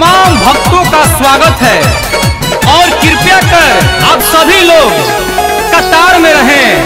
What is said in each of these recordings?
तमाम भक्तों का स्वागत है। और कृपया कर आप सभी लोग कतार में रहें।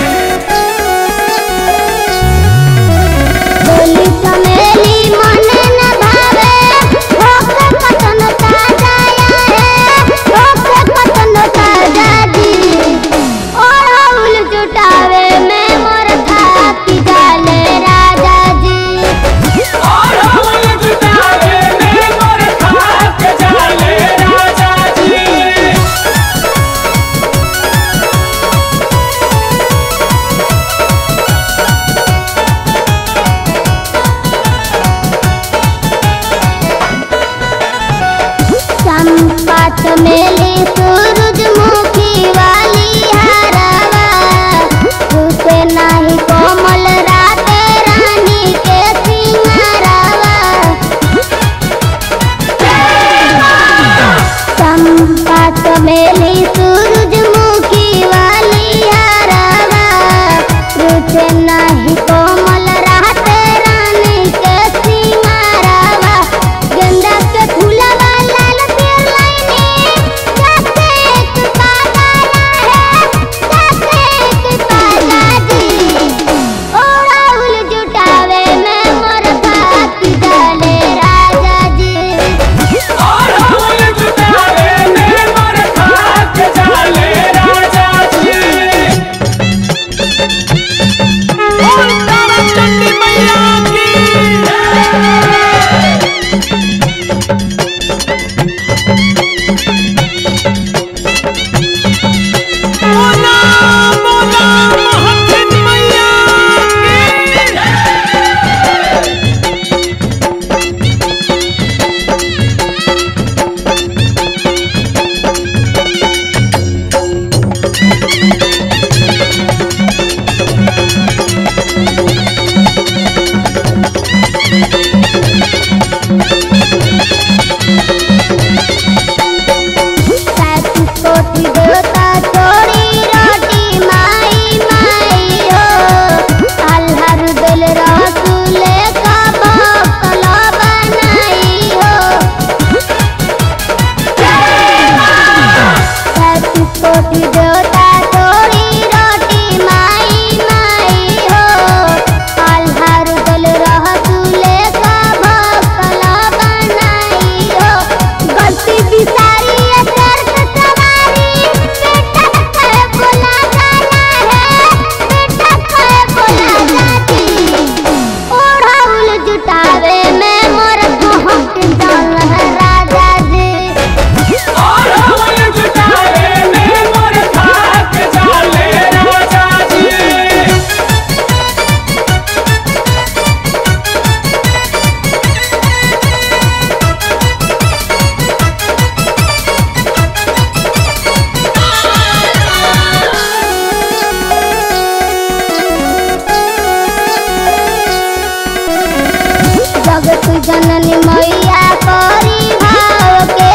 संपत मिली सूरजमुखी वा तू जननी मैया करी भाव के